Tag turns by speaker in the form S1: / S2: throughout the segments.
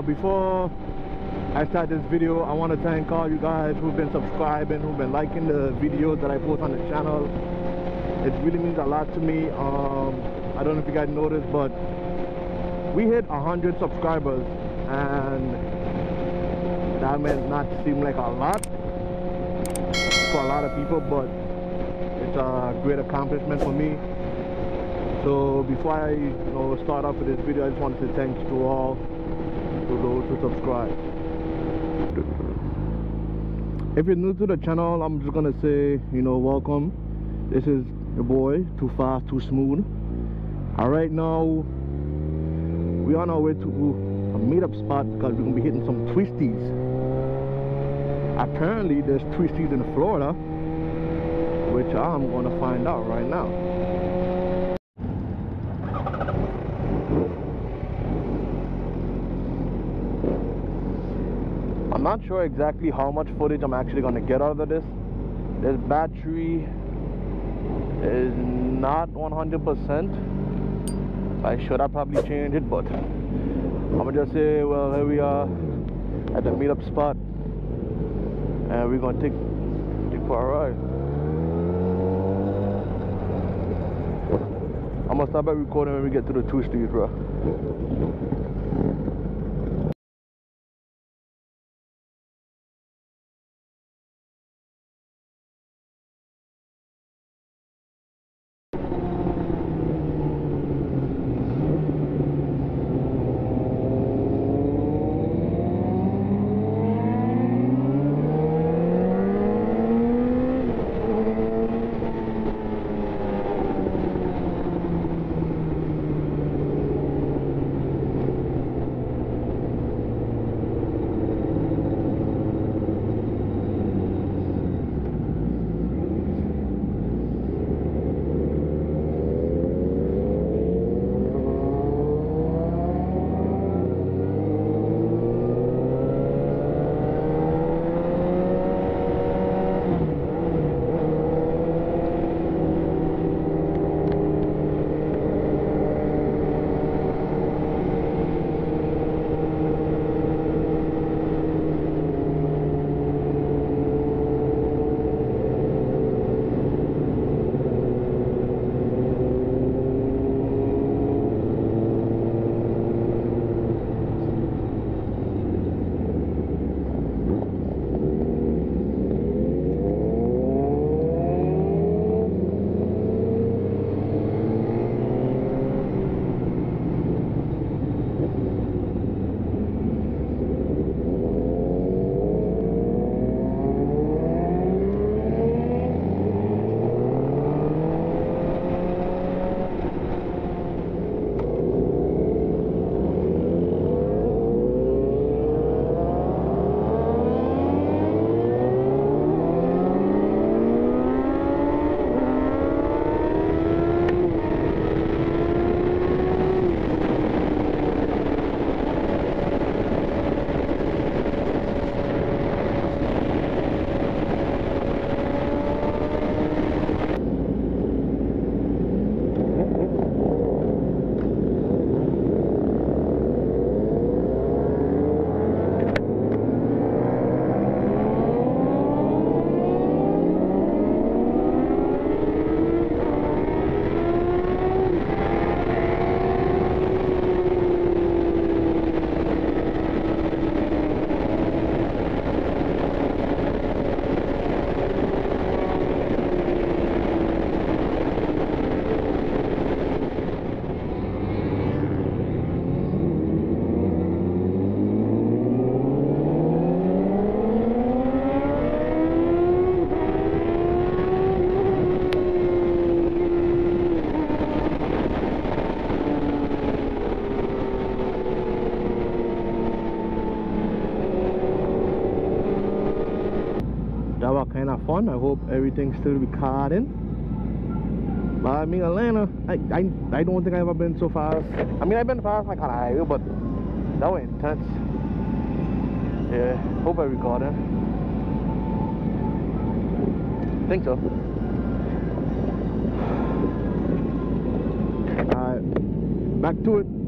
S1: Now, before I start this video, I want to thank all you guys who've been subscribing, who've been liking the videos that I post on the channel. It really means a lot to me. Um, I don't know if you guys noticed, but we hit 100 subscribers, and that may not seem like a lot for a lot of people, but it's a great accomplishment for me. So before I you know start off with this video, I just want to say thanks to all to subscribe. If you're new to the channel, I'm just gonna say, you know, welcome. This is your boy, Too Fast, Too Smooth. Alright now, we're on our way to a meetup spot because we're gonna be hitting some twisties. Apparently there's twisties in Florida, which I'm gonna find out right now. Not sure exactly how much footage I'm actually going to get out of this. This battery is not 100%. I should have probably changed it, but I'm to just say, well, here we are at the meetup spot. And we're to take, take for a ride. I'm to start by recording when we get to the twisties, bro. Fun. I hope everything's still recording. But I mean, Atlanta, I, I, I don't think I've ever been so fast. I mean, I've been fast like on but that was intense. Yeah, hope I recorded. Think so. Alright, back to it.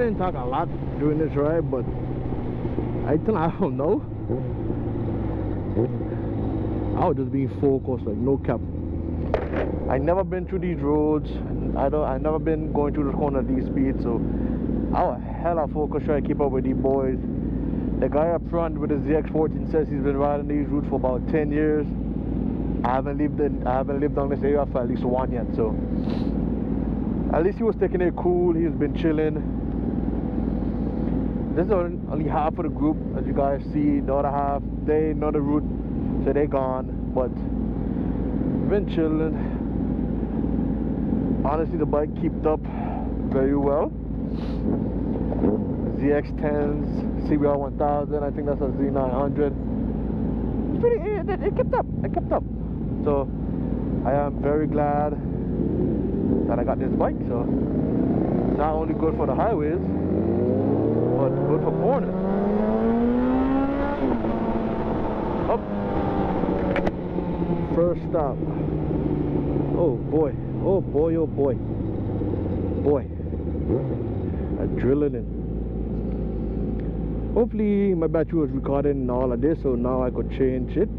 S1: Didn't talk a lot during this ride, but I think I don't know. I was just being focused, like no cap. I never been through these roads. I don't. I never been going through the corner at these speeds, so I was hella focused trying to keep up with these boys. The guy up front with his ZX14 says he's been riding these routes for about 10 years. I haven't lived in. I haven't lived on this area for at least one yet, so at least he was taking it cool. He's been chilling. This is only half of the group, as you guys see. The other half, they know the route, so they gone. But been chilling. Honestly, the bike kept up very well. ZX10s, CBR 1000, I think that's a Z900. It's pretty, it, it, kept up, it kept up. So, I am very glad that I got this bike. So, not only good for the highways, but good for corners. Up. First stop. Oh boy. Oh boy, oh boy. Boy. Adrenaline. Hopefully my battery was recording and all of this, so now I could change it.